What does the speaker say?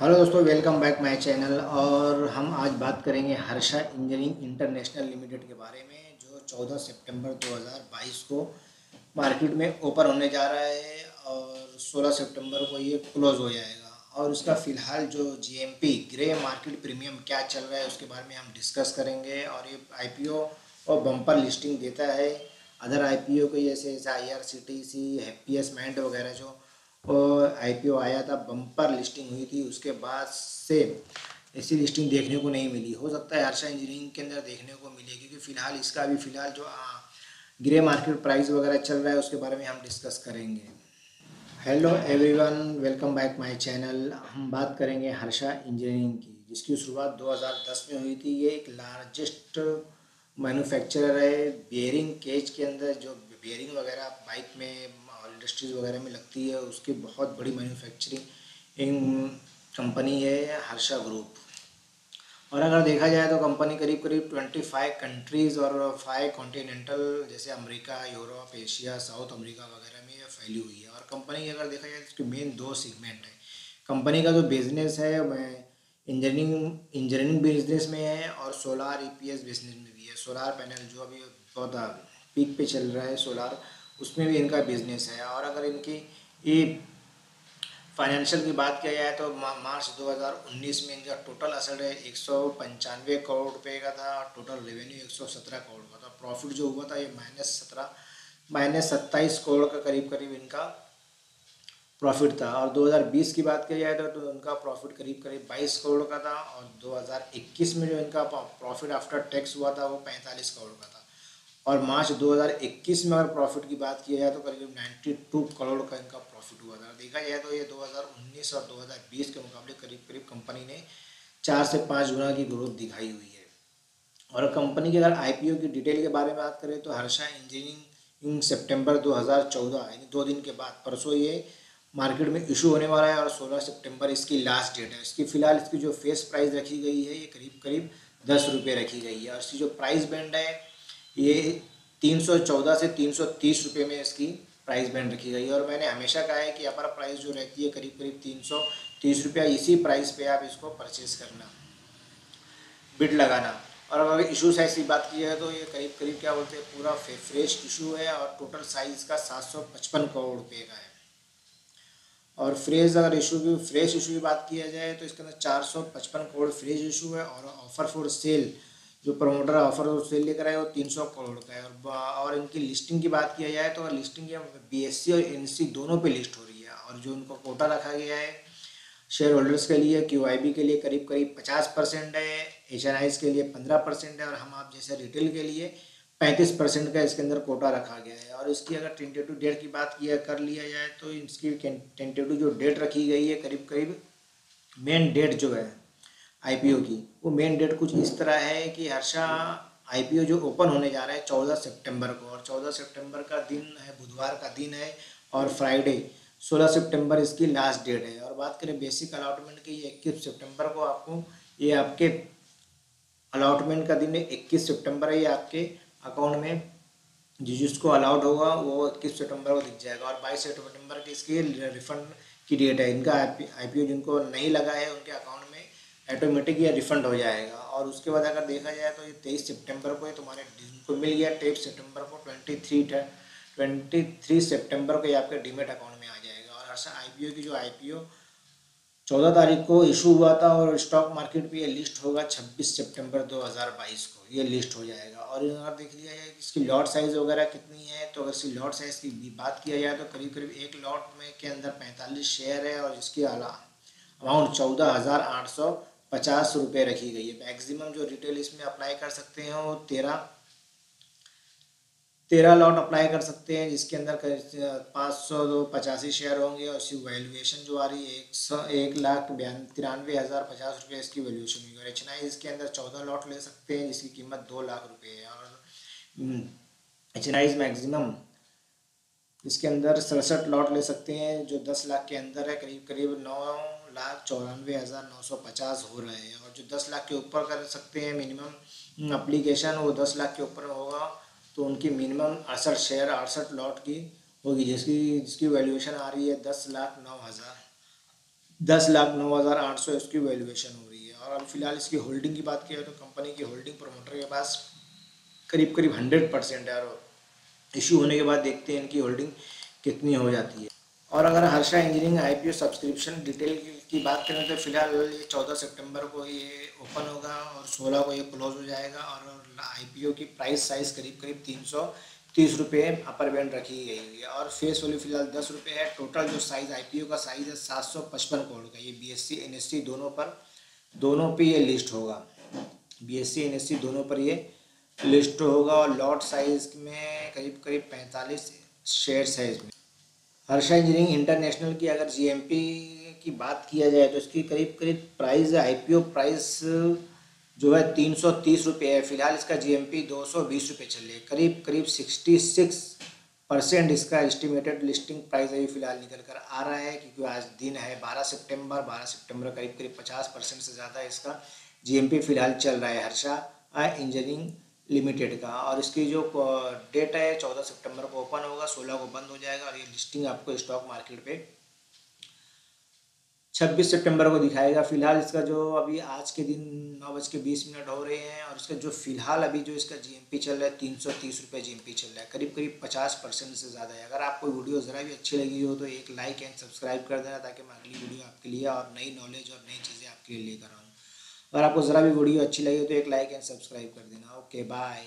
Hello दोस्तों welcome back my channel और हम आज बात करेंगे हर्षा इंजीनियरिंग इंटरनेशनल लिमिटेड के बारे में, जो 14 सितंबर 2022 को मार्केट में ओपन होने जा रहा है और 16 सितंबर को ये क्लोज हो जाएगा। और उसका फ़िलहाल जो जीएमपी ग्रे मार्केट प्रीमियम क्या चल रहा है उसके बारे में हम डिस्कस करेंगे और ये आईपीओ और बम्पर लिस्टिंग देता है। अदर आईपीओ के जैसे I R C T C P S वगैरह जो आईपीओ आया था बम्पर लिस्टिंग हुई थी, उसके बाद से ऐसी लिस्टिंग देखने को नहीं मिली। हो सकता है हर्षा इंजीनियरिंग के अंदर देखने को मिले, क्योंकि फ़िलहाल इसका अभी फ़िलहाल जो ग्रे मार्केट प्राइस वगैरह चल रहा है, उसके बारे में हम डिस्कस करेंगे। Hello everyone welcome back my channel हम बात करेंगे हर्षा इंजीनियरिंग की, जिसकी शुरुआत 2010 में हुई थी। ये एक लार्जेस्ट मैन्युफैक्चरर है बियरिंग केज के अंदर जो बियरिंग वगैरह बाइक में इंडस्ट्रीज़ वगैरह में लगती है, उसकी बहुत बड़ी मैन्युफैक्चरिंग कंपनी है हर्षा ग्रुप और अगर देखा जाए तो कंपनी करीब करीब ट्वेंटी फाइव कंट्रीज़ और फाइव कॉन्टीनेंटल जैसे America, Europe, Asia, South America वगैरह में फैली हुई है। और कंपनी अगर देखा जाए तो इसके मेन दो सेगमेंट है। कंपनी का जो बिज़नेस है इंजीनियरिंग इंजीनियरिंग बिज़नेस में है और सोलार ईपीएस बिज़नेस में भी है। सोलार पैनल जो अभी बहुत पीक पे चल रहा है सोलार उसमें भी इनका बिज़नेस है। और अगर इनकी ये फाइनेंशियल की बात किया जाए तो मार्च 2019 में इनका टोटल असर है एक सौ पंचानवे करोड़ रुपए का था और टोटल रेवेन्यू 117 करोड़ का था। प्रॉफिट जो हुआ था ये माइनस सत्रह माइनस सत्ताईस करोड़ का करीब करीब इनका प्रॉफिट था। और 2020 की बात किया जाए तो, उनका प्रॉफिट करीब करीब 22 करोड़ का था। और 2021 में जो इनका प्रॉफिट आफ्टर टैक्स हुआ था वो 45 करोड़ का था। और मार्च 2021 में अगर प्रॉफिट की बात की जाए तो करीब 92 करोड़ का इनका प्रॉफिट हुआ था। देखा जाए तो ये 2019 और 2020 के मुकाबले करीब करीब कंपनी ने चार से पाँच गुना की ग्रोथ दिखाई हुई है। और कंपनी की अगर आईपीओ की डिटेल के बारे में बात करें तो हर्षा इंजीनियरिंग इन सितंबर 2014 यानी दो दिन के बाद, परसों ये मार्केट में इशू होने वाला है और 16 सितंबर इसकी लास्ट डेट है। इसकी फ़िलहाल इसकी जो फेस प्राइस रखी गई है, ये करीब करीब दस रुपये रखी गई है। और इसकी जो प्राइस बैंड है ये 314 से 330 रुपए में इसकी प्राइस बैंड रखी गई है। और मैंने हमेशा कहा है कि अपर प्राइस जो रहती है करीब करीब तीन सौ तीस रुपया, इसी प्राइस पे आप इसको परचेज करना बिड लगाना। और अगर इशू साइज़ की बात की जाए तो ये करीब करीब क्या बोलते हैं, पूरा फ्रेश इशू है और टोटल साइज़ का सात सौ पचपन करोड़ रुपये का है। और फ्रेश अगर इशू की फ्रेश इशू की बात किया जाए तो इसके अंदर चार सौ पचपन करोड़ फ्रेश इशू है और ऑफ़र फॉर सेल जो प्रमोटर ऑफ़र और सेल लेकर आए वो तीन सौ करोड़ का है। और और इनकी लिस्टिंग की बात किया जाए तो लिस्टिंग बी एस सी और एन सी दोनों पे लिस्ट हो रही है। और जो उनको कोटा रखा गया है शेयर होल्डर्स के लिए क्यू आई बी के लिए करीब करीब पचास परसेंट है एच एन आईज के लिए पंद्रह परसेंट है, और हम आप जैसे रिटेल के लिए पैंतीस परसेंट का इसके अंदर कोटा रखा गया है। और इसकी अगर टेंटेटिव डेट की बात किया, कर लिया जाए तो इसकी टेंटेटिव जो डेट रखी गई है, करीब करीब मेन डेट जो है आईपीओ की। वो मेन डेट कुछ इस तरह है कि हर्षा आईपीओ जो ओपन होने जा रहा है चौदह सितंबर को, और चौदह सितंबर का दिन है, बुधवार का दिन है, और फ्राइडे सोलह सितंबर इसकी लास्ट डेट है। और बात करें बेसिक अलाटमेंट की, ये इक्कीस सितंबर को आपको, ये आपके अलाटमेंट का दिन है, इक्कीस सितंबर है ये आपके अकाउंट में। जिस जिसको अलाउड होगा, वो इक्कीस सितंबर को दिख जाएगा, और बाईस सितंबर की इसकी रिफंड की डेट है। इनका आई पी जिनको नहीं लगा है उनके अकाउंट ऑटोमेटिक या रिफंड हो जाएगा। और उसके बाद अगर देखा जाए तो ये तेईस सितंबर को ये तुम्हारे को मिल गया, तेईस सितंबर को twenty three twenty three September को ये आपके डीमेट अकाउंट में आ जाएगा। और हर आई की जो आई चौदह तारीख को इशू हुआ था और स्टॉक मार्केट पे ये लिस्ट होगा छब्बीस सितंबर 2022 को। ये लिस्ट हो जाएगा। और अगर देख लिया जाए कि इसकी लॉट साइज़ वगैरह कितनी है तो अगर इसकी लॉट साइज़ की बात किया जाए तो करीब करीब एक लॉट में के अंदर पैंतालीस शेयर है और इसके इसकी अमाउंट चौदह हज़ार आठ सौ पचास रुपये रखी गई है। मैक्सिमम जो रिटेल इसमें अप्लाई कर सकते हैं वो तेरह तेरह लॉट अप्लाई कर सकते हैं, जिसके अंदर पाँच सौ दो पचासी शेयर होंगे और इसकी वैल्यूएशन जो आ रही है, एक सौ, एक लाख बयान, तिरानवे हज़ार पचास रुपये इसकी वैल्यूएशन होगी। और एच इसके अंदर चौदह लॉट ले सकते हैं, जिसकी कीमत दो लाख रुपये है। और एच एन मैक्सिमम इसके अंदर सड़सठ लॉट ले सकते हैं, जो दस लाख के अंदर है, करीब करीब नौ लाख चौरानवे हज़ार नौ सौ पचास हो रहे हैं और जो दस लाख के ऊपर कर सकते हैं मिनिमम अप्लीकेशन वो दस लाख के ऊपर होगा तो उनकी मिनिमम अड़सठ शेयर अड़सठ लॉट की होगी, जिसकी जिसकी वैल्यूएशन आ रही है दस लाख नौ हज़ार। दस लाख नौ हज़ार आठ सौ इसकी वैल्यूएशन हो रही है। और अब फ़िलहाल इसकी होल्डिंग की बात किया तो कंपनी की होल्डिंग प्रमोटर के पास करीब करीब हंड्रेड परसेंट है, और इशू होने के बाद देखते हैं इनकी होल्डिंग कितनी हो जाती है। और अगर Harsha engineering IPO subscription detail की बात करें तो फ़िलहाल ये चौदह सितंबर को ये ओपन होगा और सोलह को ये क्लोज हो जाएगा और आईपीओ की प्राइस साइज़ करीब करीब तीन सौ तीस रुपये अपर बैंड रखी गई है। और फेस वैल्यू फ़िलहाल दस रुपये है। टोटल जो साइज़ आईपीओ का साइज़ है सात सौ पचपन करोड़ का। ये बीएससी, एनएससी दोनों पर, दोनों पे ये लिस्ट होगा। बीएससी, एनएससी दोनों पर ये लिस्ट होगा और लॉट साइज़ में करीब करीब पैंतालीस शेयर साइज़ में। हर्षा इंजीनियरिंग इंटरनेशनल की अगर जीएमपी की बात किया जाए तो इसकी करीब करीब प्राइस आईपीओ प्राइस जो है तीन सौ तीस रुपये है। फ़िलहाल इसका जीएमपी दो सौ बीस रुपये चल रही है। करीब करीब सिक्सटी सिक्स परसेंट इसका एस्टिमेटेड लिस्टिंग प्राइस अभी फ़िलहाल निकल कर आ रहा है, क्योंकि आज दिन है बारह सितंबर। बारह सितंबर करीब करीब पचास परसेंट से ज़्यादा इसका जीएमपी फ़िलहाल चल रहा है। हर्षा इंजीनियरिंग लिमिटेड का। और इसकी जो डेट है, चौदह सितंबर को ओपन होगा, सोलह को बंद हो जाएगा और ये लिस्टिंग आपको स्टॉक मार्केट पे छब्बीस सितंबर को दिखाएगा। फ़िलहाल इसका जो अभी आज के दिन नौ बज के बीस मिनट हो रहे हैं और इसका जो फ़िलहाल अभी जो इसका जीएमपी चल रहा है, तीन सौ तीस रुपये जी चल रहा है। करीब करीब पचास परसेंट से ज़्यादा है। अगर आपको वीडियो ज़रा भी अच्छी लगी हो तो एक लाइक एंड सब्सक्राइब कर देना ताकि मैं अगली वीडियो आपके लिए और नई नॉलेज और नई चीज़ें आपके लिए लेकर आऊँ। अगर आपको ज़रा भी वीडियो अच्छी लगी तो एक लाइक एंड सब्सक्राइब कर देना। Okay, bye.